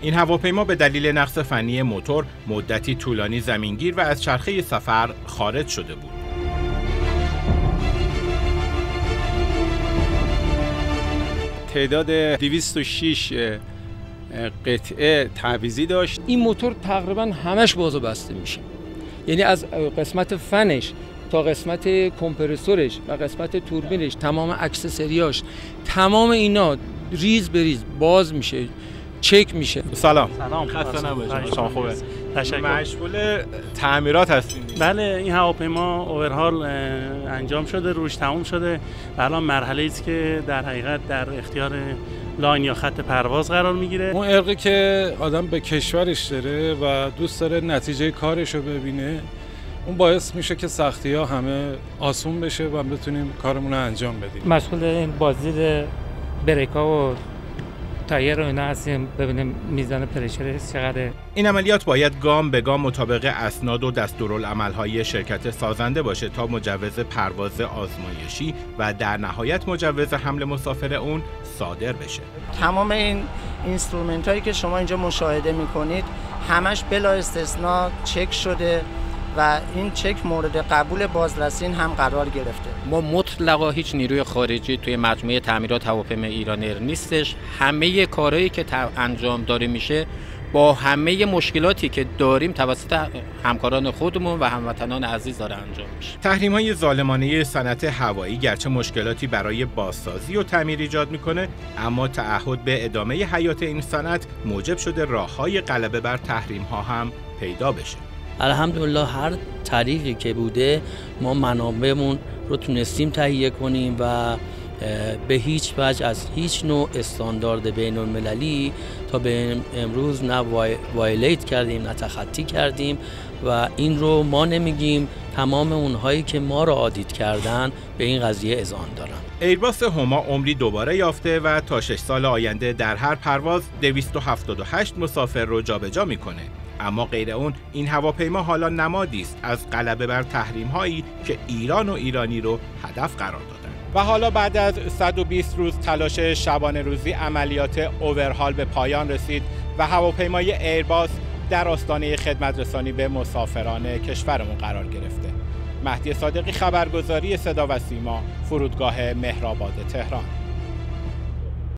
این هواپیما به دلیل نقص فنی موتور مدتی طولانی زمینگیر و از چرخه سفر خارج شده بود. تعداد 206 قطعه تعویزی داشت. این موتور تقریبا همش باز و بسته میشه. یعنی از قسمت فنش تا قسمت کمپرسورش و قسمت توربینش تمام اکسسریاش تمام اینا ریز به ریز باز میشه. چک میشه. سلام. سلام. خسته نباشید. شما خوبه؟ تشکر. مشغول تعمیرات هستین بله این هواپیما overhaul انجام شده روش تموم شده و الان مرحله است که در حقیقت در اختیار line یا خط پرواز قرار می‌گیره. اون عرقی که آدم به کشورش داره و دوست داره نتیجه کارش رو ببینه اون باعث میشه که سختی ها همه آسون بشه و بتونیم کارمون رو انجام بدیم. مسئول این بازدید brake ا و تایر رو اینا هستیم. ببینیم میزان pressure چقدره. این عملیات باید گام به گام مطابق اسناد و دستورالعملهای شرکت سازنده باشه تا مجوز پرواز آزمایشی و در نهایت مجوز حمل مسافر اون صادر بشه. تمام این instrument هایی که شما اینجا مشاهده می‌کنید همش بلا استثنا چک شده. و این چک مورد قبول بازرسین هم قرار گرفته. ما مطلقا هیچ نیروی خارجی توی مجموعه تعمیرات هواپیما ایرانر نیستش. همه کارهایی که انجام داره میشه با همه مشکلاتی که داریم توسط همکاران خودمون و هموطنان عزیز داره انجام میشه. تحریم های ظالمانه صنعت هوایی گرچه مشکلاتی برای بازسازی و تعمیر ایجاد می‌کنه اما تعهد به ادامه حیات این صنعت موجب شده راه های غلبه بر تحریم ها هم پیدا بشه. الحمدلله هر طریقی که بوده ما منابعمون رو تونستیم تهیه کنیم و به هیچ وجه از هیچ نوع استاندارد بین المللی تا به امروز نه وایلیت کردیم نه تخطی کردیم و این رو ما نمیگیم. تمام اونهایی که ما رو آدید کردن به این قضیه اذعان دارن. ایرباس هما عمری دوباره یافته و تا 6 سال آینده در هر پرواز 278 مسافر رو جابجا می‌کنه. اما غیر اون این هواپیما حالا نمادی است از غلبه بر تحریم هایی که ایران و ایرانی رو هدف قرار دادن. و حالا بعد از 120 روز تلاش شبانه روزی عملیات اوورهال به پایان رسید و هواپیمای ایرباس در آستانه خدمت رسانی به مسافران کشورمون قرار گرفته. مهدی صادقی خبرگزاری صدا و سیما فرودگاه مهرآباد تهران.